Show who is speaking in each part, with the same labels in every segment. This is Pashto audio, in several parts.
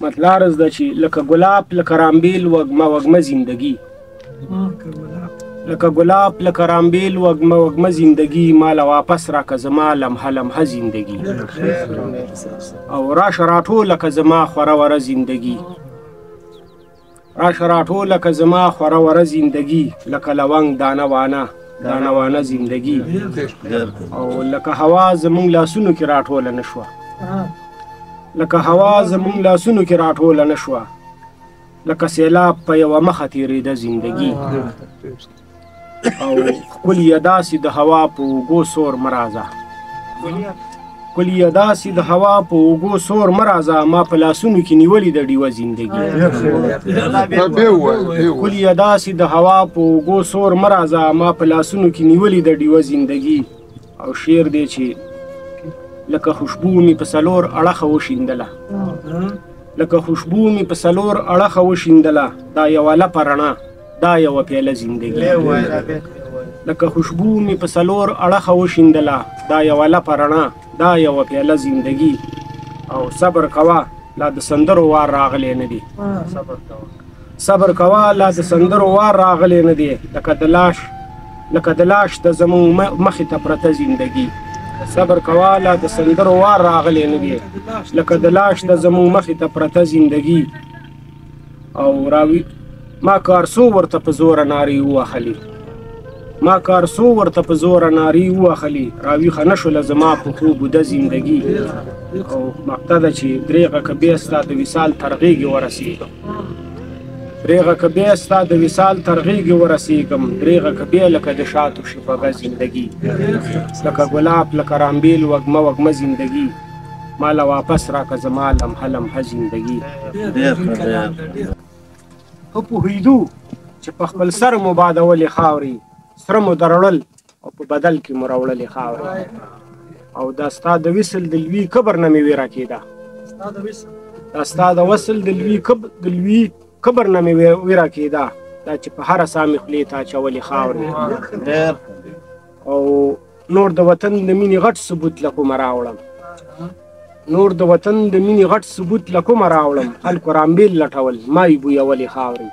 Speaker 1: متلارز ده چی لکه ګلاب لکه رامبیل وګمه وګمه زندگی لکه ګلاب لکه رامبیل وګمه وګمه زندگی مال واپس را که زما لمحه لمحه زندگی او را شراټو لکه زما خوره وره زندگی راشه راټوله که زما خوره وره زندګي لکه لونګ دانه وانه دانه وانه زندګي او لکه هوا زمونږ لاسونو کې راټوله نه شوه لکه هوا زمونږ لاسونو کې راټوله نه شوه لکه سیلاب په یوه مخه تېرېده زندګي او خپل یداسي د هوا په اوګو سور مرازه خپل یداسي د هوا په اوګو سور مرازه ما په لاسونو کې نیولې د ډیوه زندگی خپل یداسي د هوا په اوګو سور مرازه ما په لاسونو کې نیولې د ډیوه زندگی او شعر دی چې لکه خوشبو مې په څلور اړخه وشیندله لکه خوشبو مې په څلور اړخه وشیندله دا یوه لپه رڼا دا یوه پیاله زندګي لکه خوشبو مې په څلور اړخه وشیندله دا یوه لپه رڼا دا یوه پیاله زندګي او صبر کوه لا د سندرو وار راغلی نه دی صبر کوه صبر کوه لا د سندرو وار راغلی نه دی لکه د لاش لکه د لاش د زمونږ مخې ته پرته زندګي صبر کوه لا د سندرو وار راغلی نه دی لکه د لاش د زمونږ مخې ته پرته زندګي او راوي ما کارسو ورته په زور ناری وهلي ما کارسو ورته په زور ناری وهلي راوي خنه شو لزما په خوب د زندګي او مقتدا چې دریغه کبه ستاسو وصال ترغیږي ورسیږي دریغه که بیا ستا د وصال تر غېږې ورسېږم دریغه که بیا لکه د شاتو شي خوږه زندګي لکه ګلاب لکه رامبیل وږمه وږمه زندګي ماله واپس راکه زما لمحه لمحه زندګي په پوهېدو چې په خپل سر مو بادولې خاورې سره مو درړل او په بدل کې مو راوړلې خاورې او دا ستا د وصل د لوی کبر نه مې ویره کېده ستا د وصل دا ستا د وصل د لوی کب د لوی کبر نه مې ویرا کېدا دا چې په هر سامي خلی تا چولې خاورې او نور د وطن د مینې غټ ثبوت لکه مراوړم نور د وطن د مینې غټ ثبوت له کومه راوړم خلکو رامبیل لټول ما یې بویولې خاورې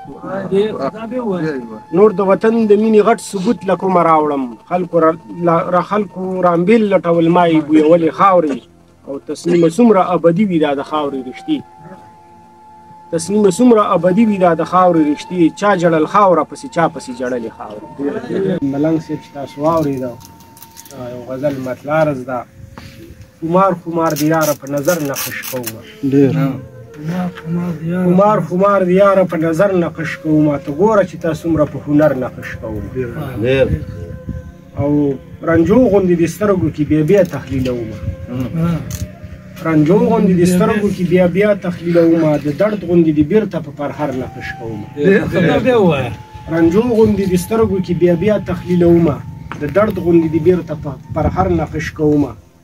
Speaker 1: نور د وطن د مینې غټ ثبوت له کومه راوړم خلکو را خلکو رامبیل لټول ما یې بویولې خاورې او تصمیم څومره ابدي وي دا د خاورې رښتې تسلیمه څومره ابدي وي دا د خاورې رښتې چا جړل خاوره پسې چا پسې جړلې خاوره ملنګ صاحب چې تاسو واورېده یو غزل مطلار زده خمار خمار د یاره په نظر نقش کوم
Speaker 2: ډېر
Speaker 1: خمار خمار د یاره په نظر نقش کوم ته ګوره چې تاسو څومره په هنر نقش کوم
Speaker 2: ډېر
Speaker 1: او رنجو غوندې د سترګو کې بیا بیا تحلیلومه رنجو غوندې د سترګو کې بیا بیا تخلیلوم د درد غوندې د بیرته په پرهر نقش کوم رنجو غوندې د سترګو کې بیا بیا تخلیلوم د درد غوندې د بیرته په پرهر نقش کوم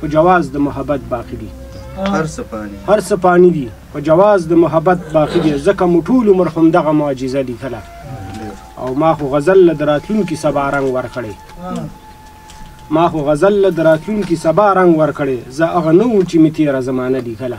Speaker 1: په جواز د محبت باقی دي
Speaker 2: هر څه پانی
Speaker 1: هر څه پانی دي په جواز د محبت باقی دي ځکه مو ټول عمر هم دغه معجزه لیکله او ما خو غزل له دراتلونکي سبا رنګ ورکړي ما خو غزل له دراتلونکي سبا رنګ ورکړي زه هغه نه وم چې مې تېره زمانه لیکله